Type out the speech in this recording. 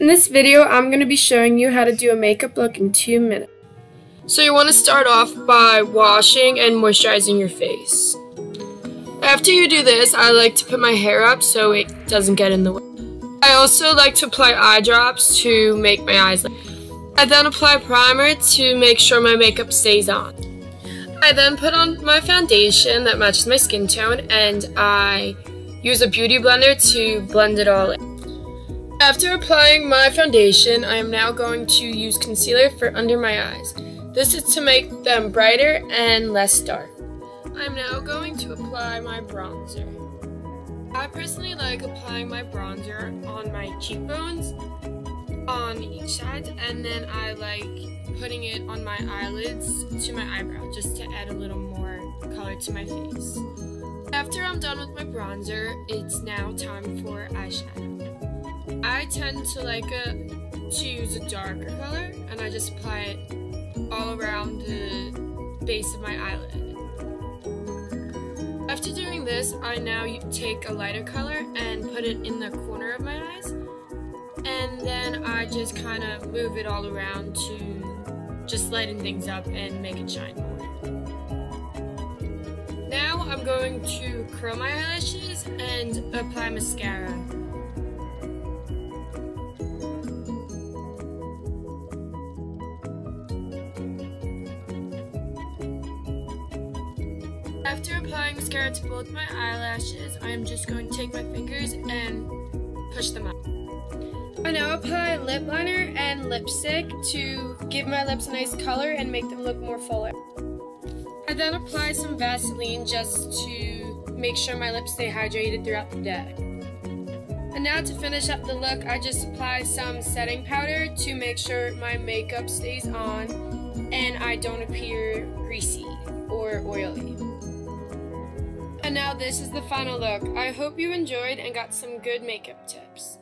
In this video, I'm going to be showing you how to do a makeup look in 2 minutes. So you want to start off by washing and moisturizing your face. After you do this, I like to put my hair up so it doesn't get in the way. I also like to apply eye drops to make my eyes look. I then apply primer to make sure my makeup stays on. I then put on my foundation that matches my skin tone and I use a beauty blender to blend it all in. After applying my foundation, I am now going to use concealer for under my eyes. This is to make them brighter and less dark. I'm now going to apply my bronzer. I personally like applying my bronzer on my cheekbones on each side and then I like putting it on my eyelids to my eyebrow just to add a little more color to my face. After I'm done with my bronzer, it's now time for eyeshadow. I tend to like a, to use a darker color and I just apply it all around the base of my eyelid. After doing this, I now take a lighter color and put it in the corner of my eyes and then I just kind of move it all around to just lighten things up and make it shine more. Now I'm going to curl my eyelashes and apply mascara. After applying mascara to both my eyelashes, I am just going to take my fingers and push them up. I now apply lip liner and lipstick to give my lips a nice color and make them look more fuller. I then apply some Vaseline just to make sure my lips stay hydrated throughout the day. And now to finish up the look, I just apply some setting powder to make sure my makeup stays on and I don't appear greasy or oily. And now this is the final look. I hope you enjoyed and got some good makeup tips.